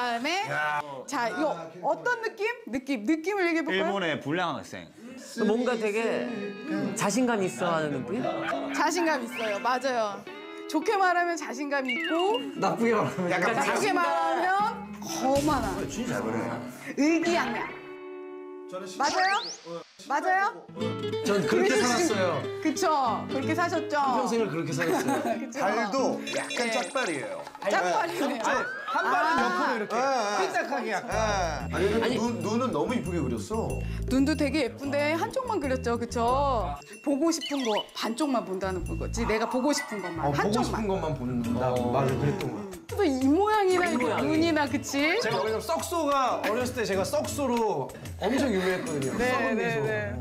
그다음에 자 이거 어떤 느낌? 느낌 느낌을 얘기해 볼까요? 일본의 불량 학생. 뭔가 되게 자신감 있어 하는 눈빛? 자신감 있어요. 맞아요. 좋게 말하면 자신감 있고 나쁘게 말하면 약간 나쁘게 말하면 거만한. 진짜 잘 그래. 의기양양. 맞아요? 맞아요? 전 그렇게 그래서 살았어요. 그쵸. 그렇게 사셨죠? 평생을 그렇게 살았어요. 그쵸? 발도 약간 네. 짝발이에요. 짝발이네요. 한 발은 옆으로 이렇게 아. 삐딱하게 약간. 예. 아니 근데 눈, 눈은 너무 이쁘게 그렸어. 눈도 되게 예쁜데 한쪽만 그렸죠, 그쵸? 보고 싶은 거 반쪽만 본다는 거지. 내가 보고 싶은 것만 어, 보고 한쪽만. 싶은 것만 본다. 맞아, 그랬던 거. 또이 모양이나 이 모양이. 눈이나 그치? 제가 왜냐면 썩소가 어렸을 때 제가 썩소로 엄청 유명했거든요. 네, 네. 네.